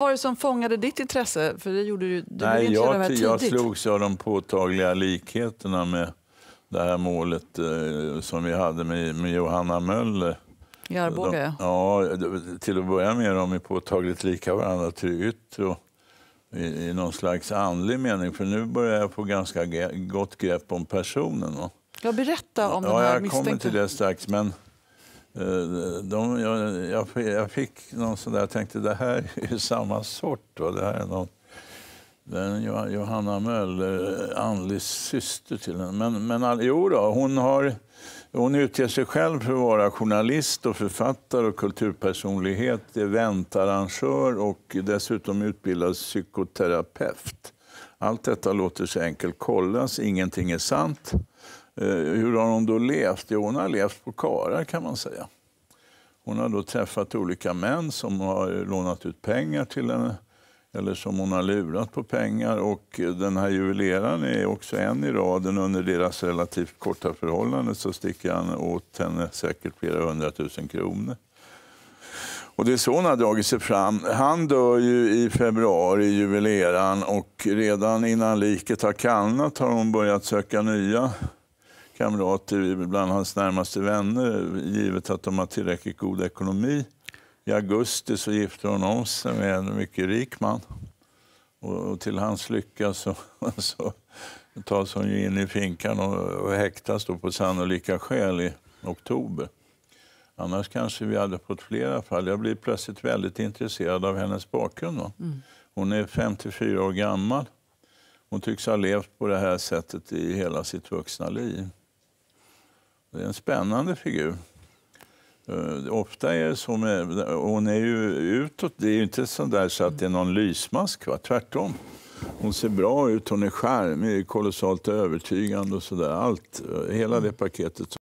Var det som fångade ditt intresse? För det gjorde du, du Nej, intresserad av det jag, jag slogs av de påtagliga likheterna med det här målet eh, som vi hade med, med Johanna Möller. I Arboga, ja. till att börja med de är påtagligt lika varandra till yttre och i, i någon slags andlig mening. För nu börjar jag få ganska gott grepp om personen. va. Jag berätta om den ja, här jag kommer misstänkta. till det strax. Men Eh, de, jag, jag, jag fick någon sån där, jag tänkte det här är ju samma sort. Va? Det här är någon, den Johanna Möller, eh, andlig syster till henne. Men, men jo då, hon, har, hon utger sig själv för att vara journalist och författare och kulturpersonlighet, eventarrangör och dessutom utbildad psykoterapeut. Allt detta låter sig enkelt kollas, ingenting är sant. Eh, hur har hon då levt? Jo, hon har levt på karar kan man säga. Hon har då träffat olika män som har lånat ut pengar till henne eller som hon har lurat på pengar. Och den här juveleraren är också en i raden. Under deras relativt korta förhållande så sticker han åt henne säkert flera hundratusen kronor. Och det är så hon har dragit sig fram. Han dör ju i februari, juveleraren, och redan innan liket har kallnat har hon börjat söka nya kamrater bland hans närmaste vänner, givet att de har tillräckligt god ekonomi. I augusti så gifter hon om sig med en mycket rik man. Och, till hans lycka så, så tas hon in i finkan och, och häktas då på sannolika skäl i oktober. Annars kanske vi hade fått flera fall. Jag blir plötsligt väldigt intresserad av hennes bakgrund. va. Hon är 54 år gammal. Hon tycks ha levt på det här sättet i hela sitt vuxna liv. Det är en spännande figur. Eh, ofta är det så med... Hon är ju utåt, det är ju inte så där så att det är någon lysmask. Va? Tvärtom. Hon ser bra ut, hon är charmig, kolossalt övertygande och sådär. Allt, eh, hela det paketet